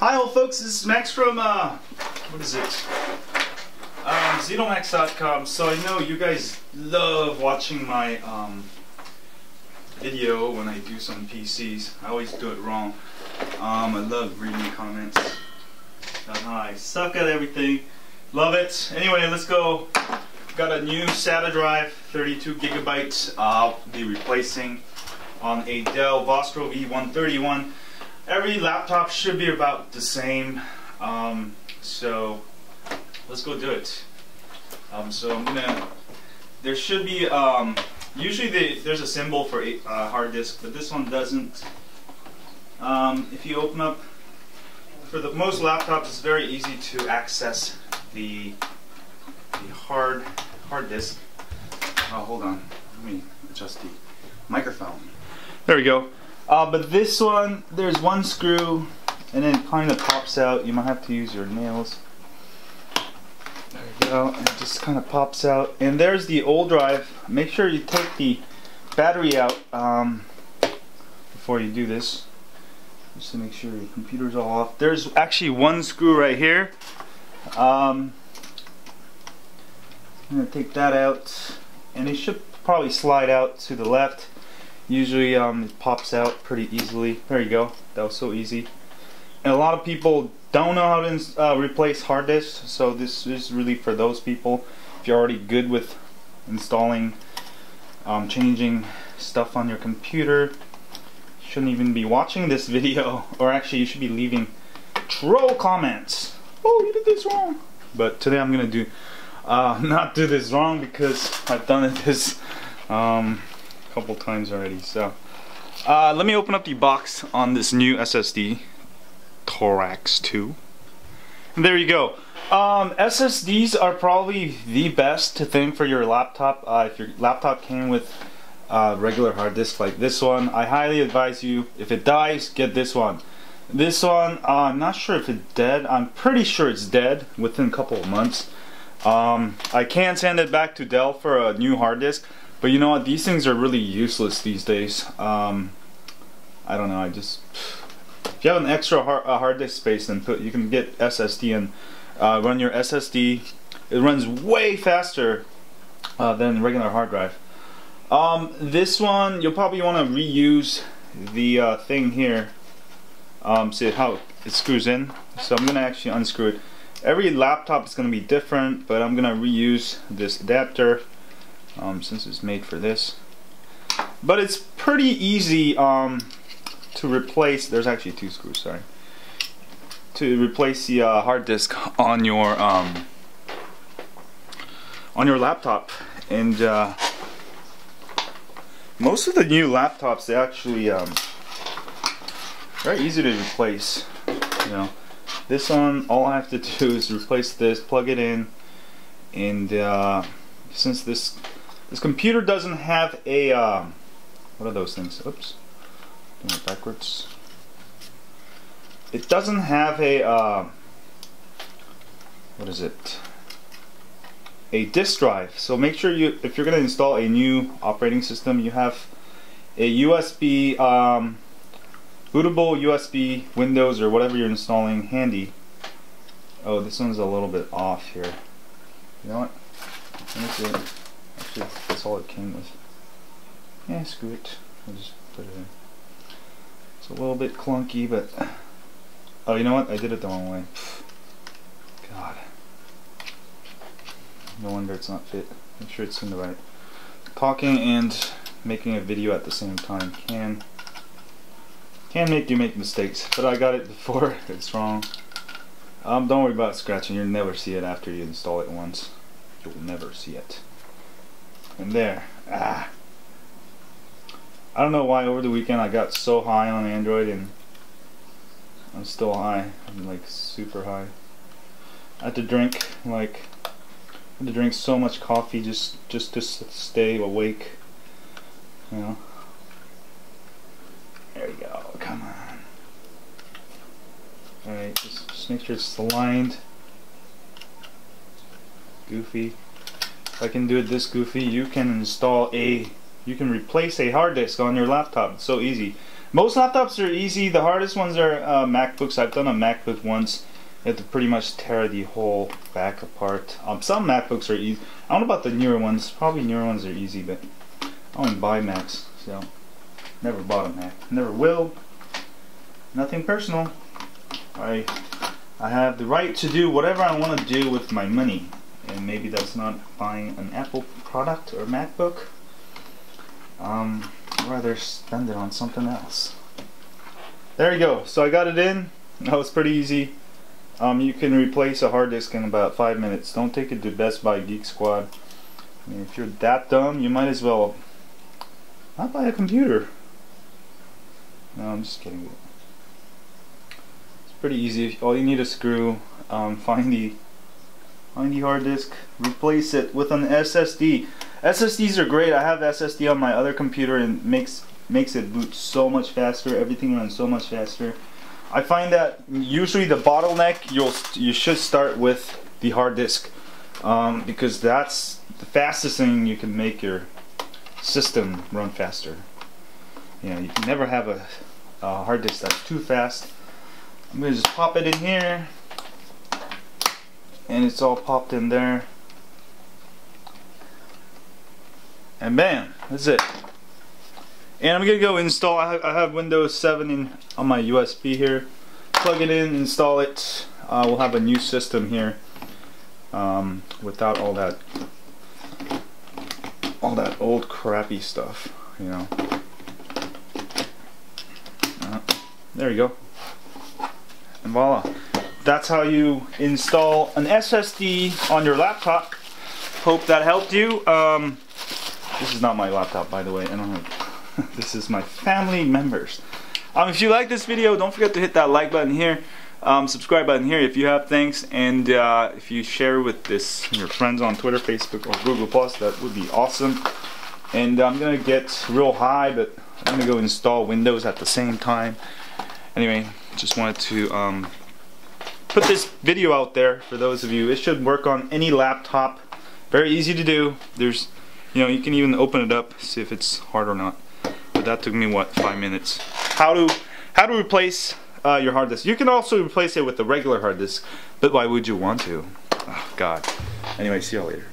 Hi all folks, this is Max from, uh, what is it? Um, Zedomax.com. So I know you guys love watching my, um, video when I do some PCs. I always do it wrong. Um, I love reading comments. I suck at everything. Love it. Anyway, let's go. Got a new SATA drive, 32 gigabytes. I'll be replacing on a Dell Vostro V131 every laptop should be about the same. Um, so let's go do it. Um, so I'm gonna. There should be. Um, usually they, there's a symbol for a uh, hard disk, but this one doesn't. Um, if you open up for the most laptops, it's very easy to access the the hard hard disk. Oh, hold on. Let me adjust the microphone. There we go. Uh, but this one, there's one screw and then it kind of pops out. You might have to use your nails. There you go. And it just kind of pops out. And there's the old drive. Make sure you take the battery out um, before you do this. Just to make sure your computer's all off. There's actually one screw right here. Um, I'm going to take that out. And it should probably slide out to the left. Usually um, it pops out pretty easily. There you go. That was so easy. And a lot of people don't know how to uh, replace hard disks, so this is really for those people. If you're already good with installing, um, changing stuff on your computer, shouldn't even be watching this video, or actually you should be leaving troll comments. Oh, you did this wrong. But today I'm gonna do uh, not do this wrong because I've done it this um, couple times already. So uh, let me open up the box on this new SSD Torqx 2. And there you go. Um, SSDs are probably the best thing for your laptop. Uh, if your laptop came with uh, regular hard disk like this one, I highly advise you, if it dies, get this one. This one, uh, I'm not sure if it's dead. I'm pretty sure it's dead within a couple of months. Um, I can send it back to Dell for a new hard disk, but you know what? These things are really useless these days. Um, I don't know. I just if you have an extra hard, hard disk space, then put you can get SSD and uh, run your SSD. It runs way faster uh, than regular hard drive. Um, this one you'll probably want to reuse the uh, thing here. Um, see how it screws in. So I'm gonna actually unscrew it. Every laptop is gonna be different, but I'm gonna reuse this adapter um, since it's made for this. But it's pretty easy um, to replace, there's actually two screws, sorry, to replace the uh, hard disk on your um, on your laptop. And uh, most of the new laptops, they actually um, very easy to replace. You know, this one, all I have to do is replace this, plug it in, and uh, since this this computer doesn't have a, um, what are those things? Oops, doing it backwards. It doesn't have a, uh, what is it? A disk drive. So make sure you, if you're going to install a new operating system, you have a USB, um, bootable USB Windows or whatever you're installing handy. Oh, this one's a little bit off here. You know what? Let me see. Actually, that's all it came with. Yeah, screw it. I'll just put it in. It's a little bit clunky, but... Oh, you know what? I did it the wrong way. God. No wonder it's not fit. Make sure it's in the right. Talking and making a video at the same time can can make you make mistakes, but I got it before it's wrong. Um, don't worry about scratching, you'll never see it after you install it once. You'll never see it. And there. Ah. I don't know why over the weekend I got so high on Android and I'm still high. I'm like super high. I had to drink like I had to drink so much coffee just just to stay awake. You know. There you go. Come on. Alright, just, just make sure it's aligned. Goofy. I can do it this goofy, you can install a, you can replace a hard disk on your laptop. It's so easy. Most laptops are easy. The hardest ones are uh, MacBooks. I've done a MacBook once. You have to pretty much tear the whole back apart. Um, some MacBooks are easy. I don't know about the newer ones. Probably newer ones are easy, but I don't buy Macs, so never bought a Mac. Never will. Nothing personal. I I have the right to do whatever I want to do with my money. And maybe that's not buying an Apple product or MacBook. Um, I'd rather spend it on something else. There you go. So I got it in. That was pretty easy. Um, you can replace a hard disk in about five minutes. Don't take it to Best Buy Geek Squad. I mean, if you're that dumb, you might as well not buy a computer. No, I'm just kidding It's pretty easy. All you need is a screw, um, find the find the hard disk, replace it with an SSD. SSDs are great. I have SSD on my other computer and makes makes it boot so much faster. Everything runs so much faster. I find that usually the bottleneck you'll you should start with the hard disk um, because that's the fastest thing you can make your system run faster. You know, you can never have a, a hard disk that's too fast I'm to just pop it in here and it's all popped in there. And bam that's it. And I'm gonna go install I have, Windows 7 in, on my USB here. Plug it in install it. Uh, we'll have a new system here um, without all that all that old crappy stuff you know. Uh, there you go. And voila. That's how you install an SSD on your laptop. Hope that helped you. Um, this is not my laptop, by the way. I don't have, this is my family members. Um, if you like this video, don't forget to hit that like button here. Um, subscribe button here if you have thanks and uh, if you share with this your friends on Twitter, Facebook, or Google Plus, that would be awesome. And I'm gonna get real high, but I'm gonna go install Windows at the same time. Anyway, just wanted to um, put this video out there for those of you. It should work on any laptop. Very easy to do. There's, you know, you can even open it up, see if it's hard or not. But that took me what five minutes. How to how to replace uh, your hard disk? You can also replace it with a regular hard disk, but why would you want to? Oh, God. Anyway, see y'all later.